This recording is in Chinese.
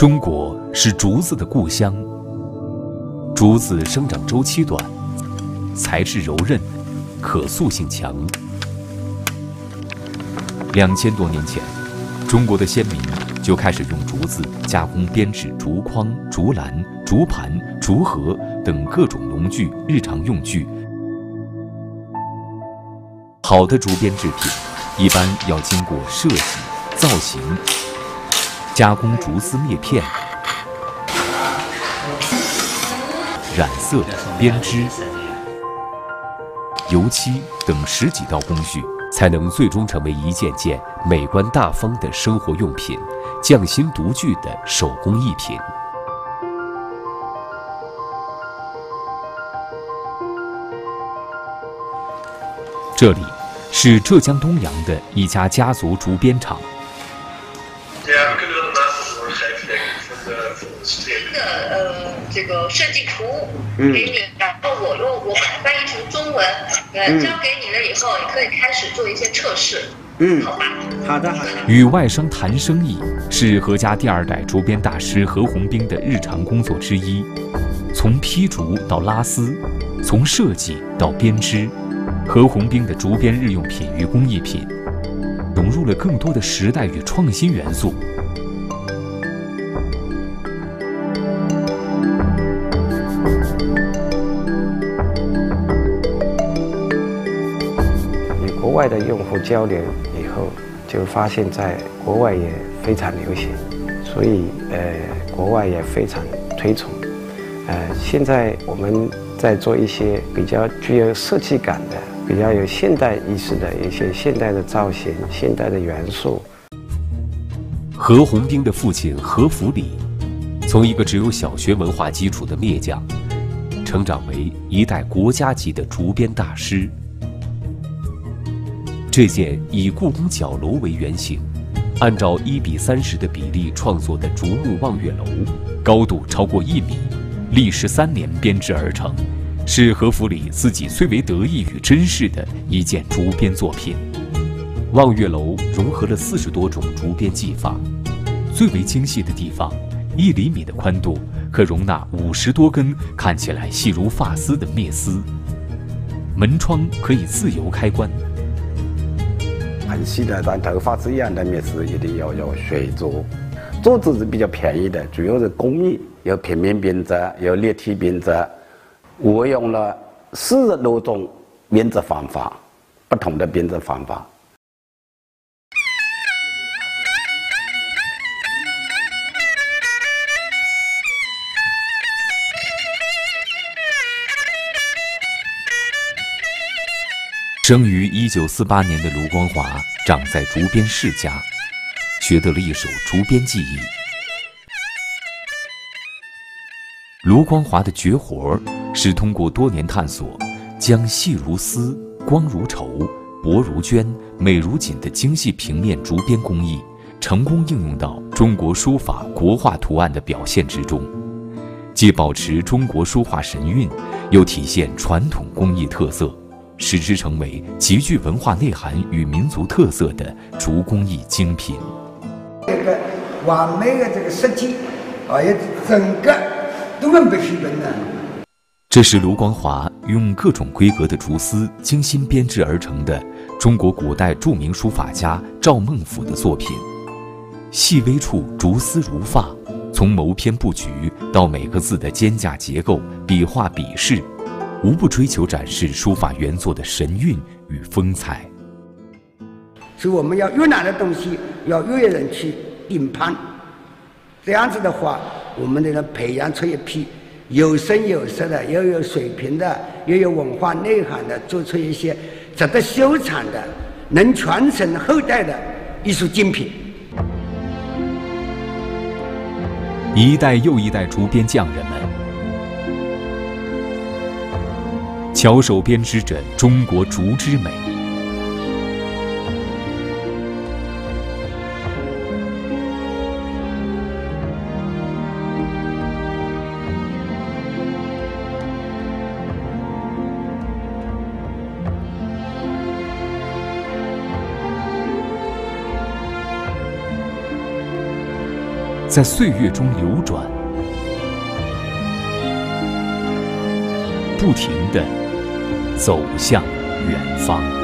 中国是竹子的故乡。竹子生长周期短，材质柔韧，可塑性强。两千多年前，中国的先民就开始用竹子加工编制竹筐、竹篮、竹盘、竹盒等各种农具、日常用具。好的竹编制品，一般要经过设计、造型、加工竹丝篾片、染色、编织、油漆等十几道工序，才能最终成为一件件美观大方的生活用品，匠心独具的手工艺品。这里。是浙江东阳的一家家族竹编厂。呃，这个设计图给你，然后我用我把它翻译成中文，呃，交给你了以后，你可以开始做一些测试。嗯，好吧。好的，好的。与外商谈生意是何家第二代竹编大师何红兵的日常工作之一，从劈竹到拉丝，从设计到编织。何红兵的竹编日用品与工艺品，融入了更多的时代与创新元素。外的用户交流以后，就发现在国外也非常流行，所以呃，国外也非常推崇。呃，现在我们在做一些比较具有设计感的。比较有现代意识的一些现代的造型、现代的元素。何鸿兵的父亲何福礼，从一个只有小学文化基础的篾匠，成长为一代国家级的竹编大师。这件以故宫角楼为原型，按照一比三十的比例创作的竹木望月楼，高度超过一米，历时三年编织而成。是何福礼自己最为得意与珍视的一件竹编作品。望月楼融合了四十多种竹编技法，最为精细的地方，一厘米的宽度可容纳五十多根看起来细如发丝的篾丝。门窗可以自由开关。细的，像头发是一样的面是一定要用水做。做子是比较便宜的，主要是工艺，有平面编织，有立体编织。我用了四十多种编织方法，不同的编织方法。生于一九四八年的卢光华，长在竹编世家，学得了一手竹编技艺。卢光华的绝活。是通过多年探索，将细如丝、光如绸、薄如绢、美如锦的精细平面竹编工艺，成功应用到中国书法国画图案的表现之中，既保持中国书画神韵，又体现传统工艺特色，使之成为极具文化内涵与民族特色的竹工艺精品。这个完美的这个设计，啊，也整个都很不基本的。这是卢光华用各种规格的竹丝精心编制而成的中国古代著名书法家赵孟俯的作品。细微处竹丝如发，从谋篇布局到每个字的间架结构、笔画笔势，无不追求展示书法原作的神韵与风采。所以我们要越难的东西，要越有人去顶攀。这样子的话，我们才能培养出一批。有声有色的，又有水平的，又有文化内涵的，做出一些值得收藏的、能传承后代的艺术精品。一代又一代竹编匠人们，巧手编织着中国竹之美，在岁月中流转。不停的。走向远方。